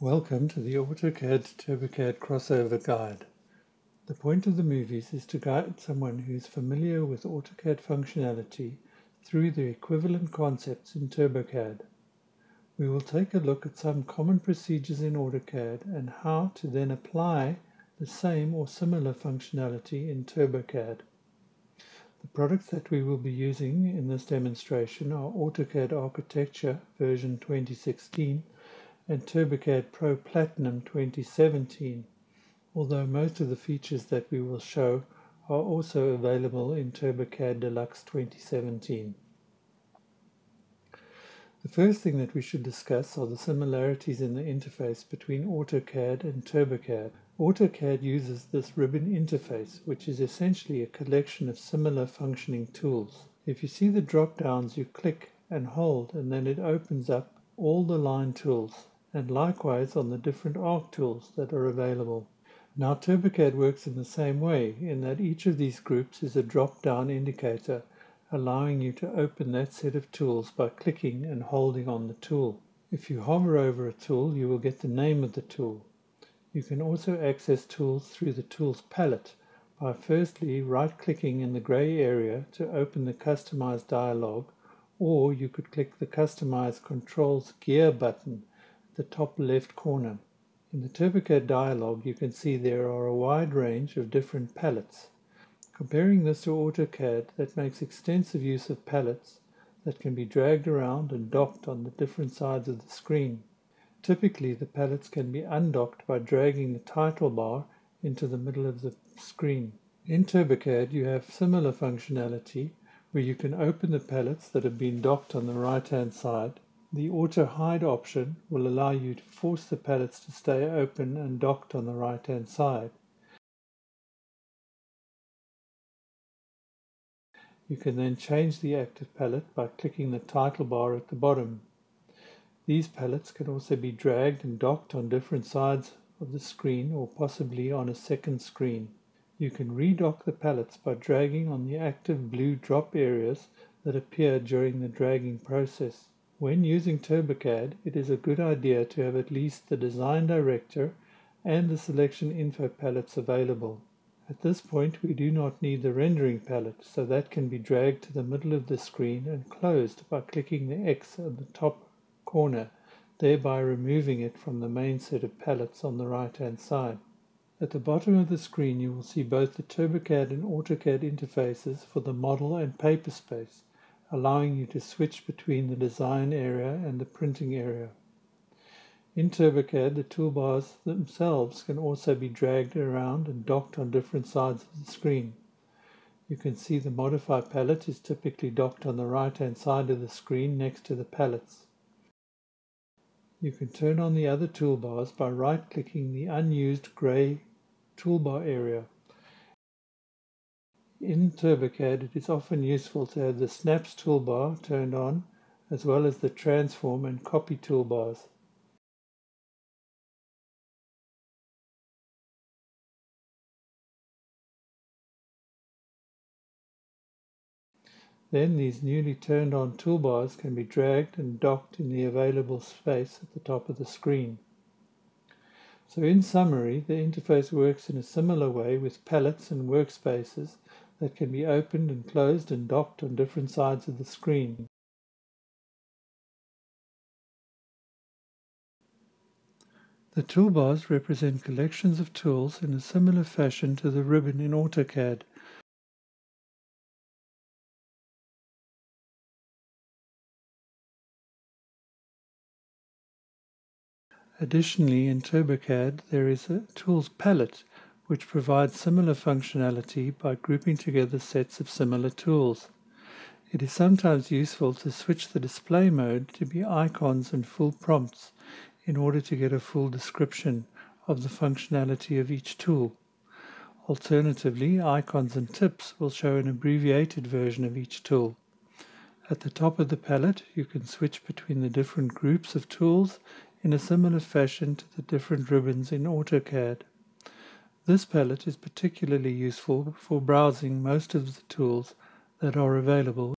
Welcome to the AutoCAD TurboCAD crossover guide. The point of the movies is to guide someone who is familiar with AutoCAD functionality through the equivalent concepts in TurboCAD. We will take a look at some common procedures in AutoCAD and how to then apply the same or similar functionality in TurboCAD. The products that we will be using in this demonstration are AutoCAD Architecture version 2016 and TurboCAD Pro Platinum 2017, although most of the features that we will show are also available in TurboCAD Deluxe 2017. The first thing that we should discuss are the similarities in the interface between AutoCAD and TurboCAD. AutoCAD uses this ribbon interface, which is essentially a collection of similar functioning tools. If you see the drop downs, you click and hold, and then it opens up all the line tools and likewise on the different arc tools that are available. Now TurboCAD works in the same way in that each of these groups is a drop-down indicator allowing you to open that set of tools by clicking and holding on the tool. If you hover over a tool you will get the name of the tool. You can also access tools through the Tools palette by firstly right-clicking in the grey area to open the Customize dialog or you could click the Customize Controls Gear button the top left corner. In the TurboCAD dialog, you can see there are a wide range of different palettes. Comparing this to AutoCAD that makes extensive use of palettes that can be dragged around and docked on the different sides of the screen. Typically, the palettes can be undocked by dragging the title bar into the middle of the screen. In TurboCAD, you have similar functionality where you can open the palettes that have been docked on the right-hand side the auto hide option will allow you to force the palettes to stay open and docked on the right hand side. You can then change the active palette by clicking the title bar at the bottom. These palettes can also be dragged and docked on different sides of the screen or possibly on a second screen. You can redock the palettes by dragging on the active blue drop areas that appear during the dragging process. When using TurboCAD, it is a good idea to have at least the design director and the selection info palettes available. At this point we do not need the rendering palette, so that can be dragged to the middle of the screen and closed by clicking the X at the top corner, thereby removing it from the main set of palettes on the right hand side. At the bottom of the screen you will see both the TurboCAD and AutoCAD interfaces for the model and paper space allowing you to switch between the design area and the printing area. In TurboCAD, the toolbars themselves can also be dragged around and docked on different sides of the screen. You can see the Modify palette is typically docked on the right-hand side of the screen next to the palettes. You can turn on the other toolbars by right-clicking the unused grey toolbar area in TurboCAD, it is often useful to have the Snaps toolbar turned on, as well as the Transform and Copy toolbars. Then these newly turned on toolbars can be dragged and docked in the available space at the top of the screen. So in summary, the interface works in a similar way with palettes and workspaces that can be opened and closed and docked on different sides of the screen. The toolbars represent collections of tools in a similar fashion to the ribbon in AutoCAD. Additionally, in TurboCAD, there is a Tools palette which provides similar functionality by grouping together sets of similar tools. It is sometimes useful to switch the display mode to be icons and full prompts in order to get a full description of the functionality of each tool. Alternatively, icons and tips will show an abbreviated version of each tool. At the top of the palette, you can switch between the different groups of tools in a similar fashion to the different ribbons in AutoCAD. This palette is particularly useful for browsing most of the tools that are available